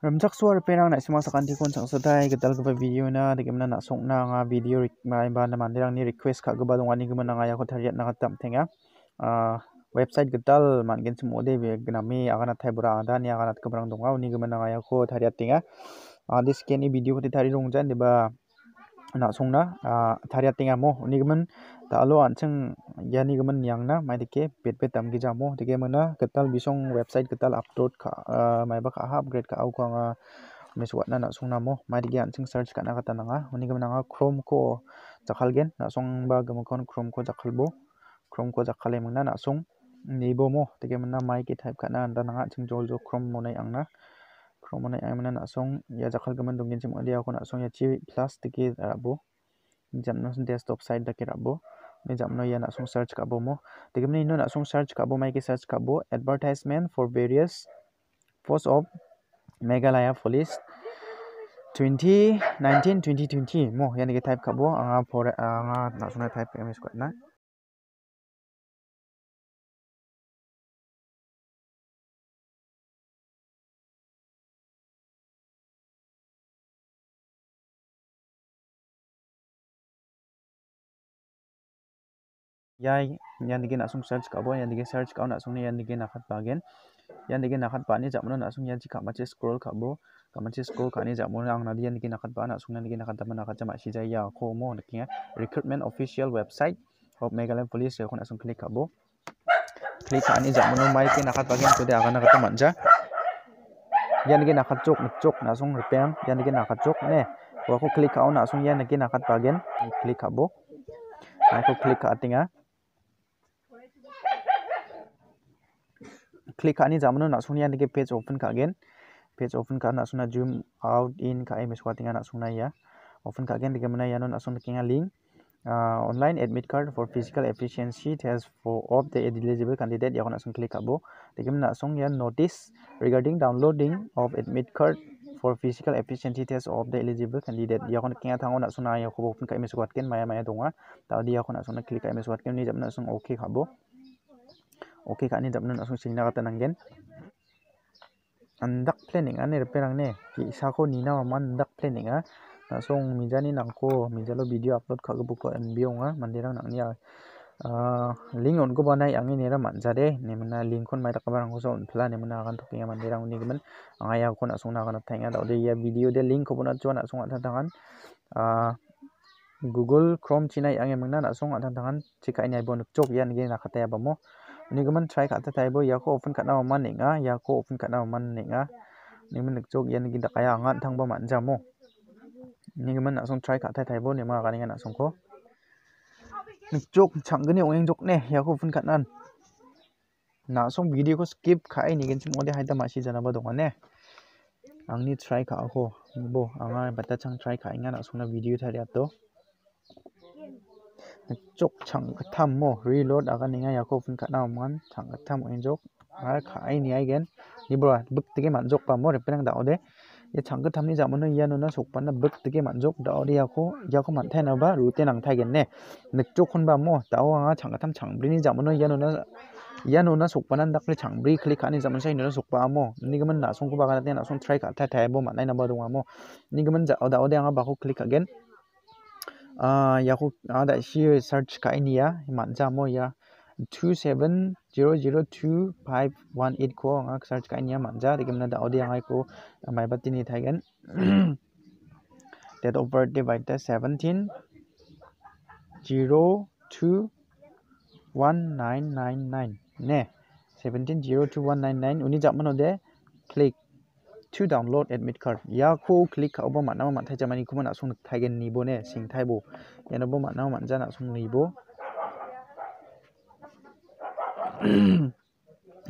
Ramjak suar penang nak semua sakanti kon sang sedai gedal ke video na de gemna nak song na nga video mai ba na mandirang ni request ka geba dongani gemna nga ya ko thariat na tam thenga a website gedal man gen sum ode be gnami agana thai bura ada ni agana kebrang donga uni gemna nga ya ko thariat tinga a this keni video ko thari rong jan de ba na. Song na a thariat tinga mo uni gemen ta alo an chang yani gemen yang na mai de ke pet pet tam gi jamo mana gedal bisong website gedal upload ka mai ba ka upgrade ka au ko nga mes wat na na song namo mai dige an search ka na kata nanga. Uni gam nanga chrome ko jakhal gen. Na song ba gam kon chrome ko jakhal bo. Chrome ko jakhale mang na na song ni bo mo. Dige mana mai ke type ka na anda nanga ching jol jo chrome mo nai ang na. Chrome nai ang mana na song ya jakhal gam dong gen chim ade ko na song ya chi plus dige rabo jam no desktop side da ke rabo ni jam no yan asung search ka bo mo tegem ni no na asung search ka bo mai ke search ka bo advertisement for various post of megalaya police 2019 2020 mo yan ke type ka bo anga for anga na suna type ms ko na yai yan dige na sung search kabo yan dige search ka na sung ni yan dige na khat bagen yan dige nakhat pa ni jamno na sung yan chi kama che scroll khabo kama che scroll khani jamno ang na yan dige nakhat pa na sung yan dige nakhat ta na khat ma shi ja ya kho mo na kia recruitment official website of Meghalaya police ya khona sung click khabo click khani jamno mai ke nakhat pa gen to de aga nakhat manja yan dige nakhat chok chok na sung repeng yan dige nakhat chok ne ko ko click khao na sung yan dige nakhat pa gen click khabo ai ko click kha click खाने जामुन ना सुनिया निके page open का again page open का ना सुना zoom out in का एम इस वाटिंग ना सुना या ओपन का अगेन निके मना यानो ना सुन किंगा link online admit card for physical efficiency test for of the eligible candidate या को ना सुन क्लिक करो देखिए मना सुन या notice regarding downloading of admit card for physical efficiency test of the eligible candidate या को क्या था ना सुना या को ओपन का एम इस वाटिंग माया माया दूंगा तो दिया को ना सुन क्लिक का एम इस वाटिंग नहीं जब ना सुन ओके करो okay khabo oke kani dabna nasung singna kata nanggen. Andak planning ane reperang ne ki sako nina man andak planning a nasung mijani nangko mijalo video upload kagu buko mbo nga mandirang nangni a link on ko banai angi nera manjade ne mana link kon mai takabar angko so pla ne mana akan topinga mandirang uni gemen angaya ko nasung na kan thainga da de ya video de link ko bona chon nasung atha tangan Google Chrome chinai ange mangna nasung atha tangan chikai nai bon chok yan ge nakata ya bamo ni gaman try ka ta taibo ya ko open ka na man ninga ya ko open ka na man ninga ni man jok yan gi da kaya ngan thang ba man jamo ni gaman na song try ka ta taibo ni ma ga ni na song ko. Ni jok chang gani ong jok ne ya ko open ka nan. Na song video ko skip ka ai ni gen sim ode haida ma si jana ba dong ne ang ni try ka ko bo anga bata chang try ka inga na song na video thari ato chok chang tham mo reload aga ninga yako pun kana man chang tham en jok ar khai ni ai gen ni bro buk tige man jok pa mo re penang da ode ye chang tham ni jamano ya no na sok pa na buk tige man jok da ode yako yako man thai na ba ru te nang thai gen ne nek chok khon ba mo ta o anga chang tham chang bri ni jamano ya no na ya no na sok pa nan dak le chang bri khli khani jamano sai no na sok pa mo ni gaman na song ko ba ga te na song try ka thai thai bo man nai na ba do mo ni gaman ja da ode anga ba ko click again uh, ya ko ada shi search ka ini ya. Man ja mo ya. 2700251 ko ang search ka ini ya man ja digam na da audio ang ko mai bat ni thagen date of birth de by 17 02 1999 ne 17 02 199 uni jamano de click to download admit card. Ya ko click ka obo mana man thai jamani kuma na sung thai gen ni bo ne sing thai bo. Ya no bo mana man ja na sung ni bo.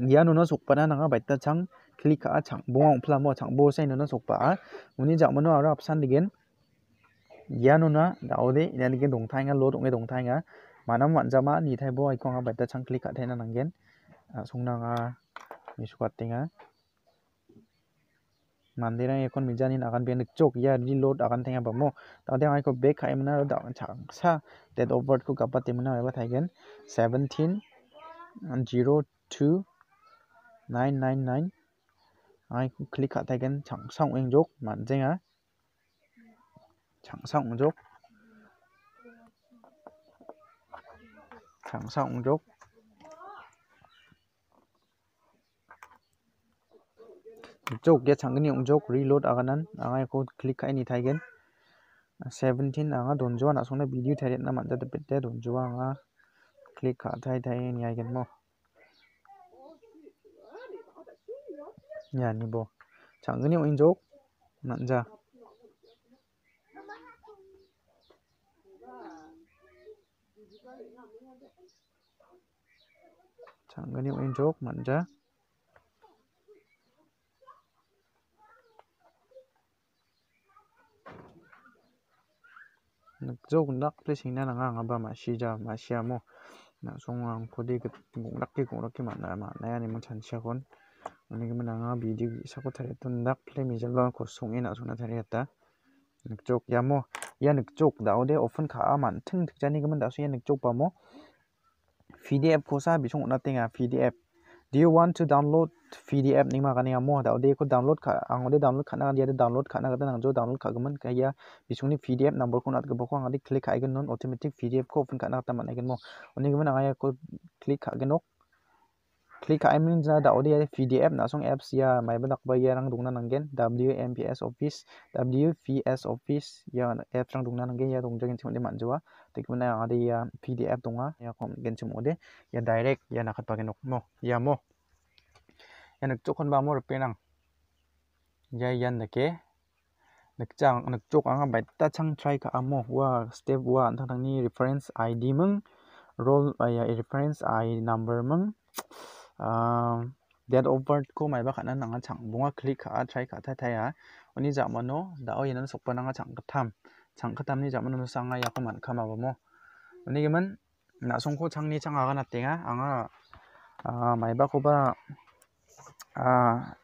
Ya no na sok pa na nga bai ta chang click ka chang bo ong phla mo chang bo sai no na sok pa uni jamano ara option digen ya no na da ode ya ni dong thai nga lo dong e dong thai nga. Mana man jama ni thai bo ai ko nga bai ta chang click ka thai na nang gen. Sung na nga mi tinga mandira ekon mijani akan bian chok ya reload akan tengah bamo tade ai ko back khai mana da chang sa date of birth ko kapat mana ba thaigen 17 02 999 ai click kat taigen chang sang eng jok man jenga chang sang jok chang sang jok jok get sangni ong jok, reload aganan anga ko click kai ni thaigen 17 anga donjo na songna video thairet na manja depet te donjo anga click kha thai thai ni aigen mo. Ya, ni bo. Sangni ong jok manja sangni ong jok manja Njok nak le sing na nga nga ba ma shi ja ma shi amo na song ang po di gung rak ki gung ki ma na ma na ya ni mo chan sha kon ni ki ma nga bi di sa ko thare ton nak le mi jal lo ko song ina song na thare ta nik zog ya mo ya nik zog da o de ofen kha a man thing thik ja ni ki ma da su ya nik zog ba mo pdf ko sa bi song na te nga pdf do you want to download pdf ning ma kani amo daude ko download kha angode download khana dia download khana gata nang jo download kha gaman kaya bisungni pdf number ko nat gabo ko angadi click ha non automatic pdf ko open khana ta man igen mo oni gama nanga ya ko click ha genok klik ka imin na da odi pdf na song apps ya mai ba dak ba ya rang dungna nangen wmps office wps office ya apps rang dungna nangen ya dong jagin chimode manjwa tik mana ade ya pdf donga ya kom gen chimode ya direct ya nakat pa genok mo ya mo ya nak chokon ba mo pe nang. Ya yan nake nak chang nak chok anga bai ta chang try ka amo wa step 1 thang ni reference id mung role ya reference id number mung date of birth ko mai ba khana nanga chang bunga click kha try kha tha thaya oni ja mano da o yenan sokpa nanga chang ka tham. Chang ka tham ni ja mano sanga ya ko man khama ba mo. Oni geman na song ko chang ni chang aga na tenga. Anga mai ba ko ba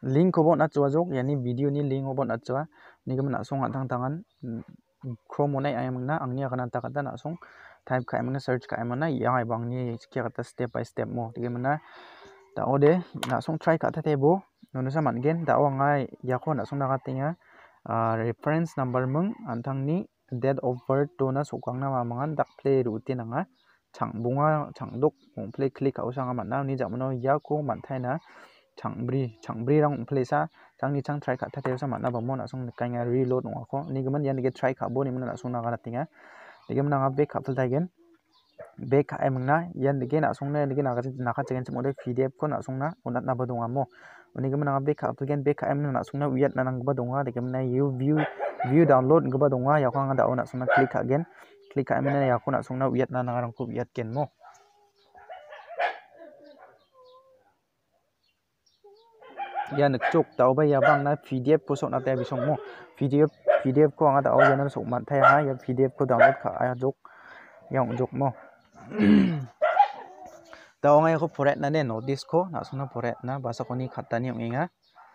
link ko bon achwa jok. Yani video ni link bon achwa ni geman na song thang tangan chrome onai ayamang na angni aga na ta kata na song. Type ka ayamang na search ka ayamang na yang ay bang ni kya kata step by step mo. Digeman na da ode na song try ka tate bo nono sa man gen da o ngai ya ko na song na ka tinga reference number mung antang ni date of birth to na sokang na mamangan dak play routine anga chang bunga chang dok ong play click ka usanga man ni jamano ya ko man thai na. Chang bri chang bri rang play sa. Chang ni chang try ka tate sa man na ba mo na song nga reload ong ko ni gaman yan ge try ka bo ni man na song na ka tinga ni gaman na back ka play gen back ai mangna yan dege na songna dege na na ka chegen chmode pdf ko na songna onat na badonga mo. Oni gama na back up again back ai na songna wiat na nang badonga dege na you view view download ga badonga ya ko nga da ona songna click again. Click ai na ya ko na songna wiat na nang ko wiat ken mo. Ya nak chok tau ba ya bang na pdf ko sok na ta bi song mo. Pdf pdf ko nga da o ya na sok man thai ha ya pdf ko download ka ya jok yang jok mo Tao ngay ko poret na din notice ko na suna poret na basa ko ni kata ni nga.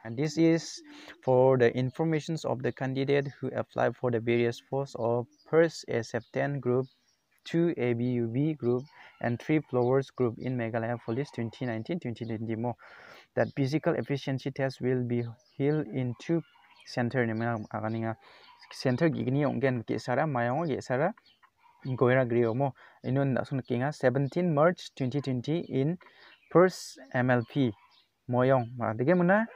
And this is for the informations of the candidate who apply for the various posts of first SF10 group, 2 ABUB group, and 3 flowers group in Meghalaya Police 2019-2020 mo. That physical efficiency test will be held in two center nga center gigni onggen kisara mayong kisara Goira Griomo inun asun kinga 17 March 2020 in first MLP Moyong dige muna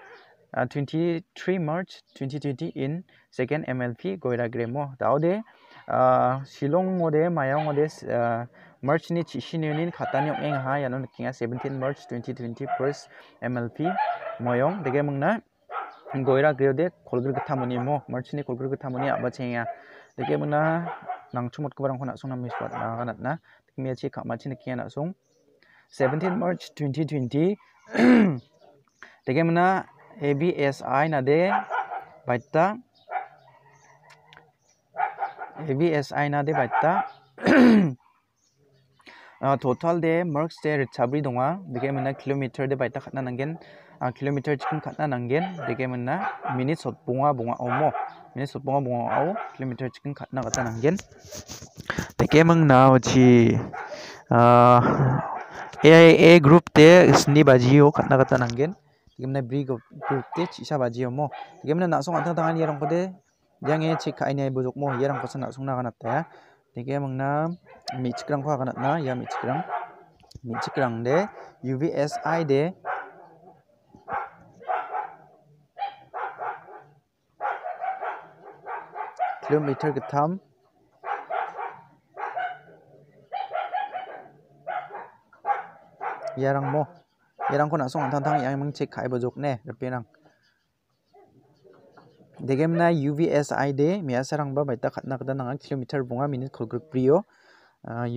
23 March 2020 in second MLP Goira Gremo daude à, Shillong ode mayong ode March ni chishinunin khatani ong ha yanun à, kinga 17 March 2020 first MLP Moyong dige muna Goira Griode kolgir gthamuni mo March ni kolgir gthamuni abachenga dige à. muna nang chumot ko barang khona sungna mispat na ganat na mi chi kha ma chi ne kiana sung 17 march 2020 tege mana absi na de baita absi na de baita total de marks de rechabri donga dege mana kilometer de baita khatna nangen kilometer chikin khatna nangen dege mana minute sot bunga bunga omo mình mini sutbongo bungo au kilometer chikin khatna gata nanggen cái mang nao chi a group te sni bajio khatna cái mình là bri group te chisa bajio mo thì cái mình gemna na song atang tangan yarang kode yang e chi khai nei bojok mo yarang kosa na song na thế ta cái mang na mi chikrang kwa gana na ya mi chikrang mi chikrang đấy uvsi đấy kilometer ketam yarang mo yarang ko nasong antang tang yang mang cek kai bojok ne repenang degem na UVSI de mia sarang ba baita khatna kada nanga kilometer bunga minute kolgruk brio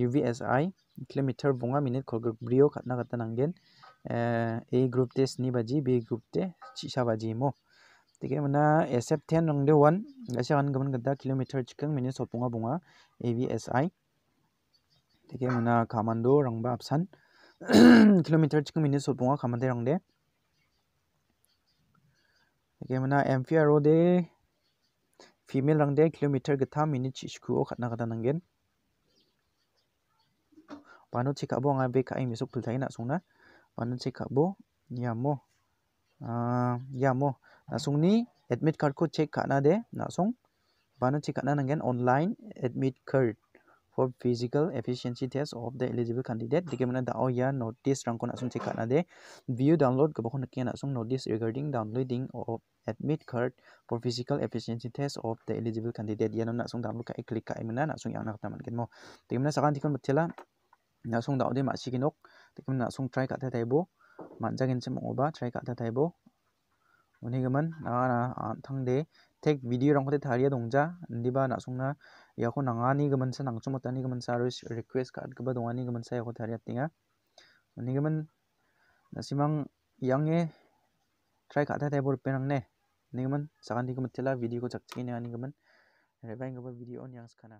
UVSI kilometer bunga minute kolgruk brio khatna kata nanggen A group test ni baji B group te chisa baji mo degem na SF10 rong de 1 gasa kan gaman kada kilometer chikang minute so bunga AVSI degem na kamando rang ba apsan kilometer chikum minute so bunga kamande rang de Bagaimana MVRO de female rang de kilometer gata minute chishku o khatna kata nanggen. Panu cek abo nga be kai misuk pultai na sungna. Panu cek abo यामो नासुंगनी admit card को check करना दे नासुंग बाना check करना नंगे online admit card for physical efficiency test of the eligible candidate दिखे मैंने दाओ या नोटिस रंग को नासुंग चेक करना दे व्यू डाउनलोड कब खोन किया notice regarding downloading of admit card for physical efficiency test of the eligible candidate या नासुंग डाउनलोड का क्लिक का मैंने नासुंग यहाँ नाम के मो दिखे मैंने सगान दिखन मथेला नासुंग दाओ दे मासी की नोक दिखे मैंने नासुंग ट्राई करते manjakin sem oba try ka ta taibo unigaman nangana antangde tek video rangko te tharia dongja ndiba nasungna yako nangani gaman sa nangchumotani gaman sa ris request ka atgaba dongani gaman sa yako tharia tinga unigaman nasimang yange try ka ta taibo penangne unigaman sakan digaman tela video ko jakchine anigaman rebain gaba video on yang skana